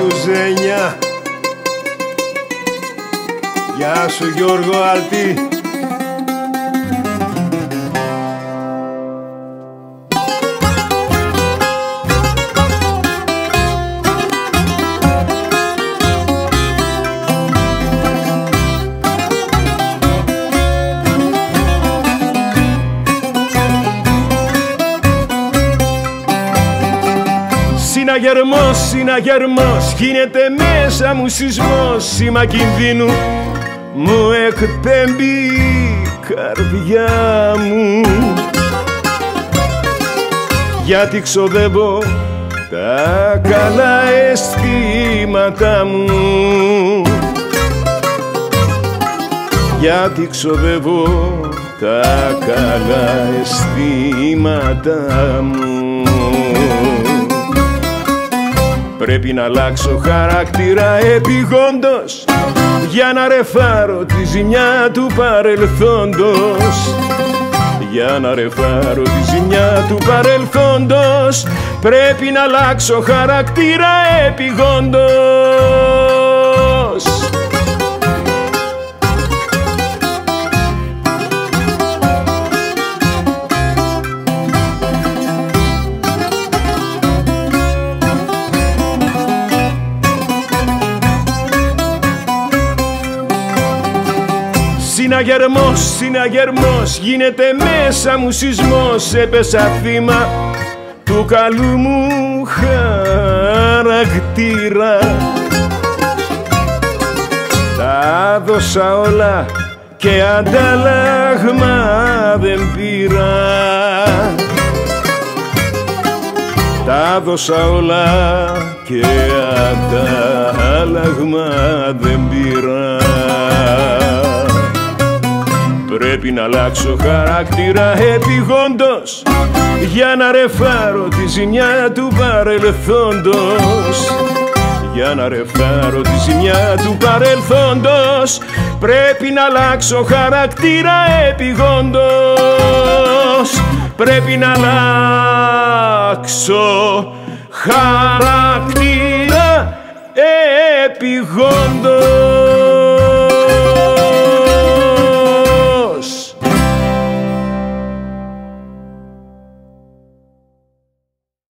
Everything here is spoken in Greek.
Τουζένια Γεια σου Γιώργο Αλτή Συναγερμός, συναγερμός, γίνεται μέσα μου σεισμός. Σήμα κινδύνου μου εκπέμπει η καρδιά μου. Γιατί ξοδεύω τα καλά αισθήματα μου. Γιατί ξοδεύω τα καλά αισθήματα μου Πρέπει να αλλάξω χαρακτήρα επιγόντως για να ρεφάρω τη ζημιά του παρελθόντος. Για να ρεφάρω τη ζημιά του παρελθόντος πρέπει να αλλάξω χαρακτήρα επιγόντως Συναγερμός, συναγερμός, γίνεται μέσα μου σεισμός. Έπεσα θύμα του καλού μου χαρακτήρα. Τα δώσα όλα και αντάλλαγμα δεν πήρα. Τα δώσα όλα και αντάλλαγμα δεν πήρα Πρέπει να αλλάξω χαρακτήρα επιγόντως για να ρεφάρω τη ζημιά του παρελθόντος. Για να ρεφάρω τη ζημιά του παρελθόντος πρέπει να αλλάξω χαρακτήρα επιγόντως. Πρέπει να αλλάξω χαρακτήρα επιγόντως